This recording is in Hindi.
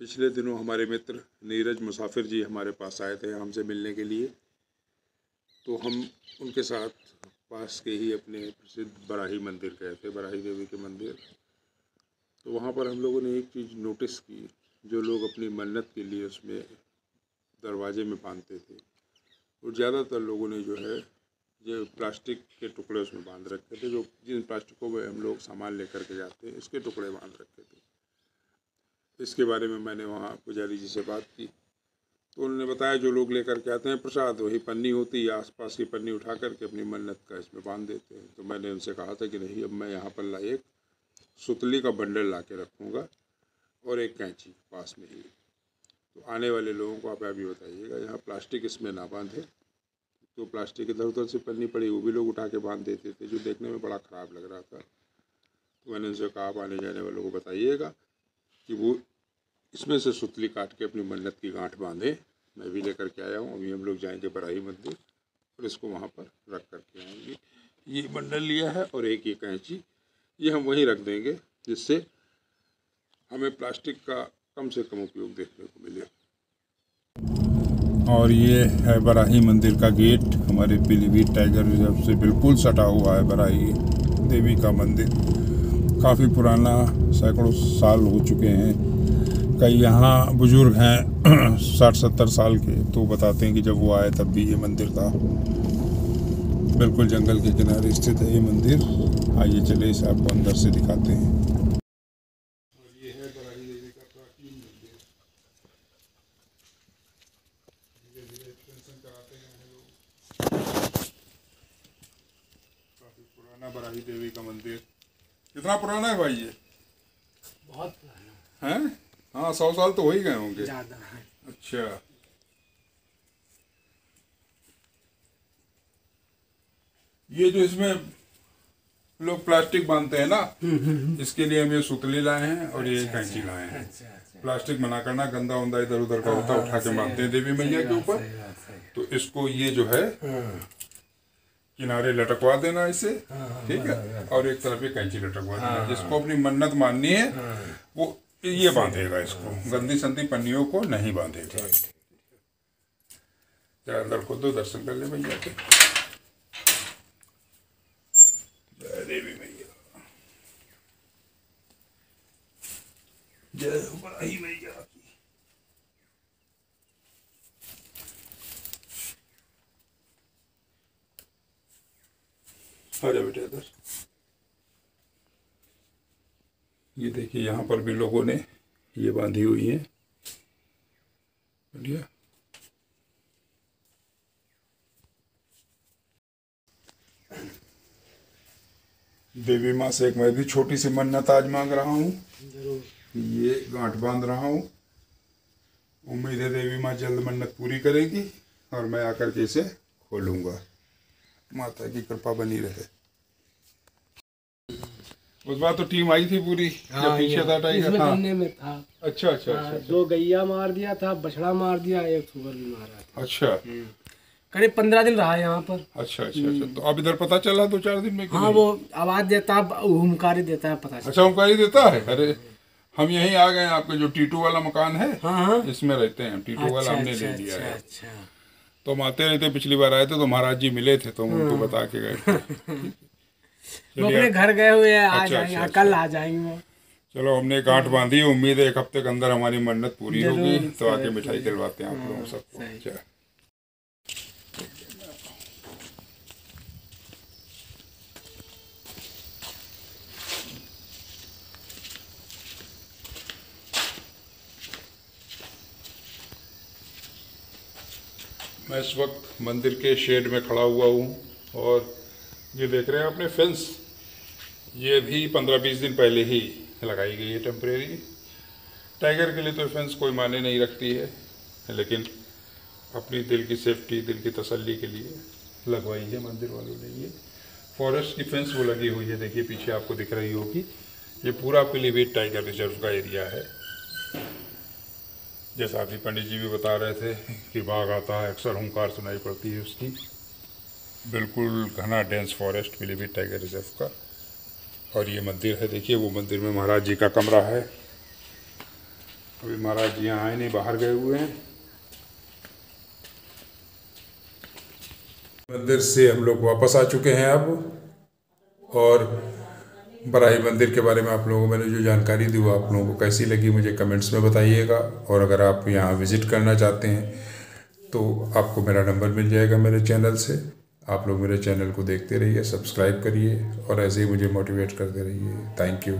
पिछले दिनों हमारे मित्र नीरज मुसाफिर जी हमारे पास आए थे हमसे मिलने के लिए। तो हम उनके साथ पास के ही अपने प्रसिद्ध बराही मंदिर गए थे, बराही देवी के मंदिर। तो वहाँ पर हम लोगों ने एक चीज़ नोटिस की, जो लोग अपनी मन्नत के लिए उसमें दरवाजे में बांधते थे। और ज़्यादातर लोगों ने जो है, ये प्लास्टिक के टुकड़े उसमें बाँध रखे थे, जो जिन प्लास्टिकों में हम लोग सामान लेकर के जाते हैं, इसके टुकड़े बाँध रखे थे। इसके बारे में मैंने वहाँ पुजारी जी से बात की। तो उन्होंने बताया, जो लोग लेकर के आते हैं प्रसाद, वही पन्नी होती है, आसपास की पन्नी उठा करके अपनी मन्नत का इसमें बाँध देते हैं। तो मैंने उनसे कहा था कि, नहीं, अब मैं यहाँ पर ला एक सुतली का बंडल ला के रखूँगा और एक कैंची पास में ही। तो आने वाले लोगों को आप अभी बताइएगा, यहाँ प्लास्टिक इसमें ना बांधे। तो प्लास्टिक इधर उधर से पन्नी पड़ी, वो भी लोग उठा के बाँध देते थे, जो देखने में बड़ा ख़राब लग रहा था। तो मैंने उनसे कहा, आप आने जाने वालों को बताइएगा कि वो इसमें से सुतली काट के अपनी मन्नत की गांठ बांधे। मैं भी लेकर के आया हूँ। अभी हम लोग जाएँगे बराही मंदिर और इसको वहाँ पर रख कर के आएँगे। ये बंडल लिया है और एक ये कैंची। ये हम वहीं रख देंगे, जिससे हमें प्लास्टिक का कम से कम उपयोग देखने को मिले। और ये है बराही मंदिर का गेट। हमारे पीलीभीत टाइगर रिज़र्व से बिल्कुल सटा हुआ है बराही देवी का मंदिर। काफ़ी पुराना, सैकड़ों साल हो चुके हैं। कई यहाँ बुज़ुर्ग हैं साठ सत्तर साल के तो बताते हैं कि जब वो आए तब भी ये मंदिर था। बिल्कुल जंगल के किनारे स्थित है ये मंदिर। आइए चले इसे आपको अंदर से दिखाते हैं। बराही देवी का मंदिर। कितना पुराना है भाई ये? बहुत पुराना। हैं? हाँ सौ साल तो हो ही गए होंगे। अच्छा। ये जो इसमें लोग प्लास्टिक बांधते हैं ना इसके लिए हम ये सुतली लाए हैं और ये कैंची लाए हैं। अच्छा अच्छा। प्लास्टिक मना करना गंदा उंदा इधर उधर का होता उठा के बांधते हैं देवी मैया के ऊपर। तो इसको ये जो है किनारे लटकवा देना इसे ठीक है? और एक तरफ़ ये कैंची लटकवा देना। जिसको अपनी मन्नत माननी है। वो ये बांधेगा इसको। गंदी संदी पन्नियों को नहीं बांधेगा। जरा अंदर खुद दो दर्शन कर ले भैया के। जय देवी मैया जय बड़ाई की। आ बेटा इधर ये देखिए यहाँ पर भी लोगों ने ये बांधी हुई है। बढ़िया। देवी माँ से एक मैं भी छोटी सी मन्नत आज मांग रहा हूँ। ये गांठ बाँध रहा हूँ। उम्मीद है देवी माँ जल्द मन्नत पूरी करेगी और मैं आकर के इसे खोलूँगा। माता की कृपा बनी रहे। उस बार तो टीम आई थी पूरी जब पीछे था टाइगर। इसमें हाँ। में था। अच्छा अच्छा अच्छा हाँ, दो गैया मार दिया था बछड़ा मार दिया एक सुअर भी मारा था। अच्छा। करीब पंद्रह दिन रहा यहाँ पर। अच्छा अच्छा अच्छा। तो अब इधर पता चला दो चार दिन में हाँ वो आवाज़ देता है हुमकारी देता है पता अच्छा उनका देता है? अरे हम यहीं आ गए आपके जो टीटू वाला मकान है हाँ हाँ। इसमें रहते हैं। टीटू वाला अच्छा हमने अच्छा ले लिया अच्छा है। अच्छा। तो हम आते रहते पिछली बार आए थे तो महाराज जी मिले थे तो हम उनको बता के गए वो अपने घर गए हुए हैं आ अच्छा, जाएँगे अच्छा, कल आ जाएँगे वो। चलो हमने गांठ बांधी उम्मीद है एक हफ़्ते के अंदर हमारी मन्नत पूरी होगी। तो आके मिठाई। खिलवाते हैं आप लोगों हाँ, सबको। अच्छा मैं इस वक्त मंदिर के शेड में खड़ा हुआ हूँ और ये देख रहे हैं आपने फेंस ये भी पंद्रह बीस दिन पहले ही लगाई गई है टेम्परेरी टाइगर के लिए तो फेंस कोई माने नहीं रखती है, लेकिन अपनी दिल की सेफ्टी दिल की तसल्ली के लिए लगवाई है मंदिर वालों ने ये। फॉरेस्ट की फेंस वो लगी हुई है, देखिए पीछे आपको दिख रही होगी। ये पूरा पीलीभीत टाइगर रिज़र्व का एरिया है। जैसा अभी पंडित जी भी बता रहे थे कि बाघ आता है, अक्सर हुंकार सुनाई पड़ती है उसकी। बिल्कुल घना dense forest Pilibhit tiger reserve का। और ये मंदिर है, देखिए, वो मंदिर में महाराज जी का कमरा है। अभी महाराज जी यहाँ आए नहीं, बाहर गए हुए हैं। मंदिर से हम लोग वापस आ चुके हैं अब। और बराही मंदिर के बारे में आप लोगों को मैंने जो जानकारी दी, वो आप लोगों को कैसी लगी, मुझे कमेंट्स में बताइएगा। और अगर आप यहाँ विज़िट करना चाहते हैं तो आपको मेरा नंबर मिल जाएगा मेरे चैनल से। आप लोग मेरे चैनल को देखते रहिए सब्सक्राइब करिए और ऐसे ही मुझे मोटिवेट करते रहिए। Thank you